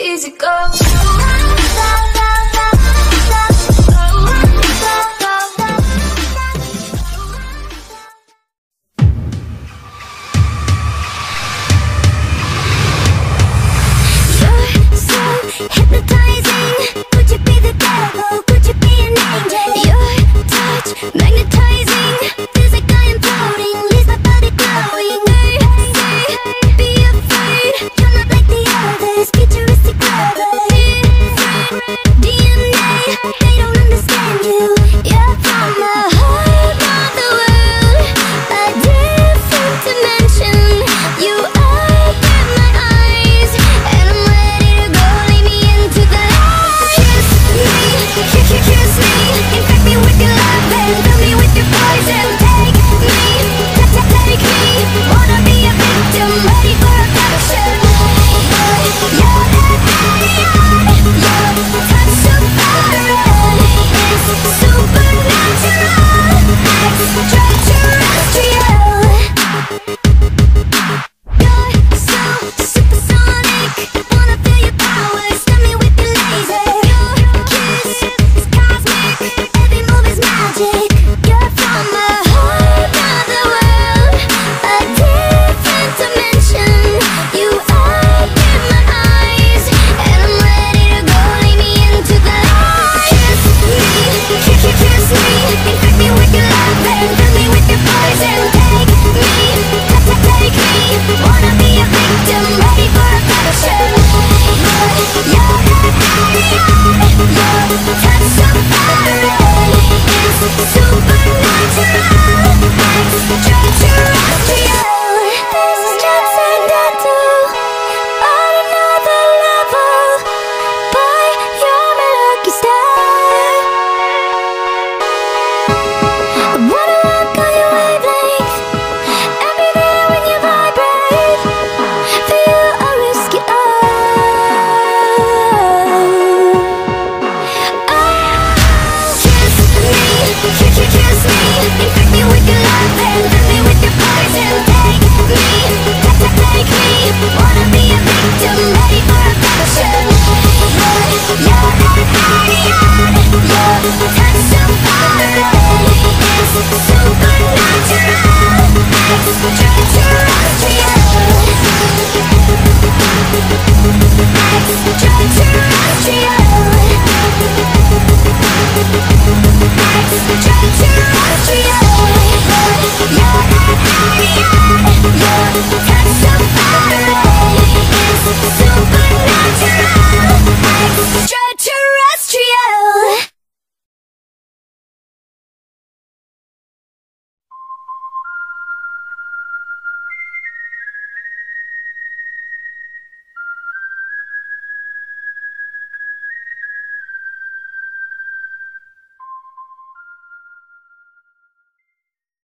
easy go. Alien, extraterrestrial. Extraterrestrial.